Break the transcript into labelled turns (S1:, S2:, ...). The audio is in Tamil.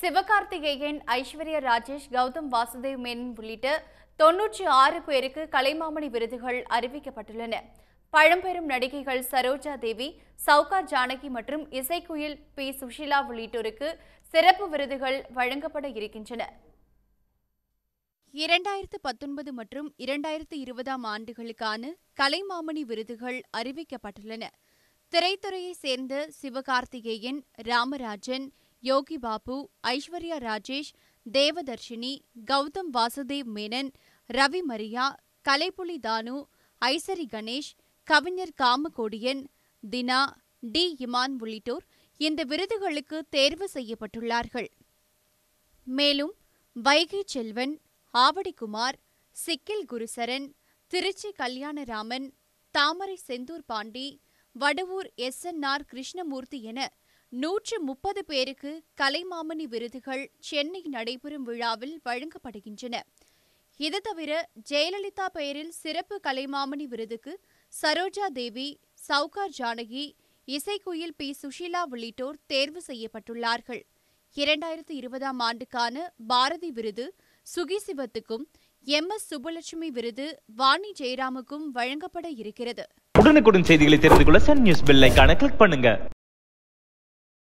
S1: சிவகார்த்திகேயன் ஐஸ்வர்யா ராஜேஷ் கௌதம் வாசுதேவ் மேனன் உள்ளிட்ட தொன்னூற்றி ஆறு பேருக்கு கலைமாமணி விருதுகள் அறிவிக்கப்பட்டுள்ளன. பழம்பெரும் நடிகைகள் சரோஜா தேவி சவுகார் ஜானகி மற்றும் இசைக்குயில் பி. சுஷீலா உள்ளிட்டோருக்கு சிறப்பு விருதுகள் வழங்கப்பட இருக்கின்றன. இரண்டாயிரத்து பத்தொன்பது மற்றும் இரண்டாயிரத்து இருபதாம் ஆண்டுகளுக்கான கலைமாமணி விருதுகள் அறிவிக்கப்பட்டுள்ளன. திரைத்துறையைச் சேர்ந்த சிவகார்த்திகேயன் ராமராஜன் யோகி பாபு ஐஸ்வர்யா ராஜேஷ் தேவதர்ஷினி கௌதம் வாசுதேவ் மேனன் ரவி மரியா கலைப்புலி தானு ஐசரி கணேஷ் கவிஞர் காமகோடியன் தினா டி இமான் உள்ளிட்டோர் இந்த விருதுகளுக்கு தேர்வு செய்யப்பட்டுள்ளார்கள். மேலும் Vaigai Selvan Avadikumar Sikkil Gurucharan Tiruchi Kalyanaraman Thamarai Senthur Pandi Vadavur S N R Krishnamurthy என நூற்று முப்பது பேருக்கு கலைமாமணி விருதுகள் சென்னை நடைபெறும் விழாவில் வழங்கப்படுகின்றன. இது தவிர ஜெயலலிதா பெயரில் சிறப்பு கலைமாமணி விருதுக்கு சரோஜா தேவி சவுகார் ஜானகி இசைக்குயில் பி. சுஷீலா உள்ளிட்டோர் தேர்வு செய்யப்பட்டுள்ளார்கள். இரண்டாயிரத்து இருபதாம் ஆண்டுக்கான பாரதி விருது சுகிசிவத்துக்கும் எம். எஸ். சுப்புலட்சுமி விருது வாணி ஜெயராமுக்கும் வழங்கப்பட இருக்கிறது.
S2: உடனுக்குடன் செய்திகளை தெரிந்து கொள்ள சன் நியூஸ் பெல் கிளிக் பண்ணுங்க.